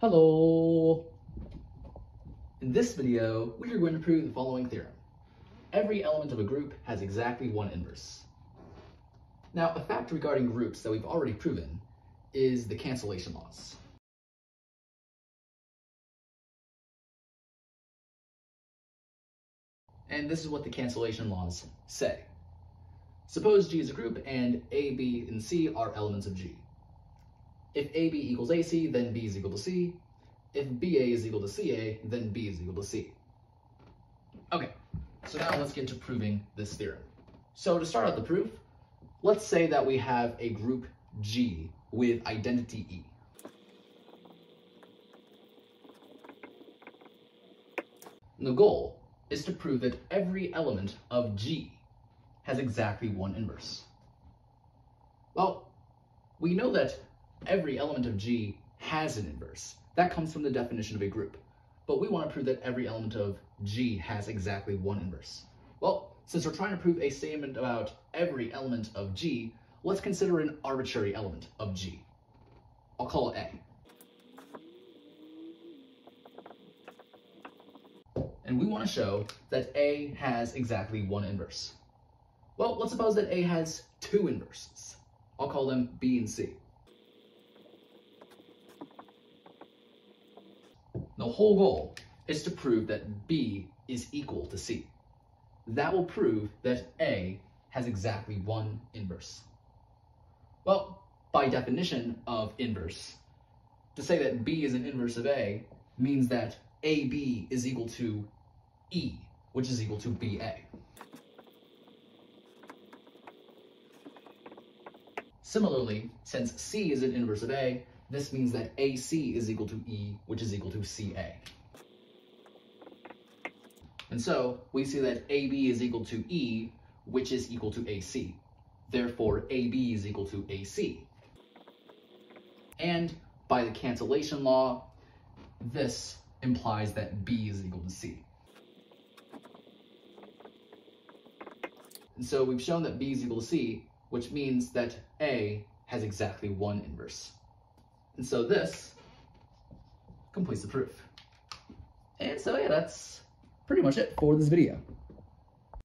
Hello! In this video, we are going to prove the following theorem. Every element of a group has exactly one inverse. Now, a fact regarding groups that we've already proven is the cancellation laws. And this is what the cancellation laws say. Suppose G is a group and A, B, and C are elements of G. If AB equals AC, then B is equal to C. If BA is equal to CA, then B is equal to C. Okay, so now let's get to proving this theorem. So to start out the proof, let's say that we have a group G with identity E. The goal is to prove that every element of G has exactly one inverse. Well, we know that every element of G has an inverse. That comes from the definition of a group. But we want to prove that every element of G has exactly one inverse. Well, since we're trying to prove a statement about every element of G, let's consider an arbitrary element of G. I'll call it A. And we want to show that A has exactly one inverse. Well, let's suppose that A has two inverses. I'll call them B and C. The whole goal is to prove that B is equal to C. That will prove that A has exactly one inverse. Well, by definition of inverse, to say that B is an inverse of A means that AB is equal to E, which is equal to BA. Similarly, since C is an inverse of A, this means that AC is equal to E, which is equal to CA. And so we see that AB is equal to E, which is equal to AC. Therefore, AB is equal to AC. And by the cancellation law, this implies that B is equal to C. And so we've shown that B is equal to C, which means that A has exactly one inverse. And so this completes the proof. And so yeah, that's pretty much it for this video.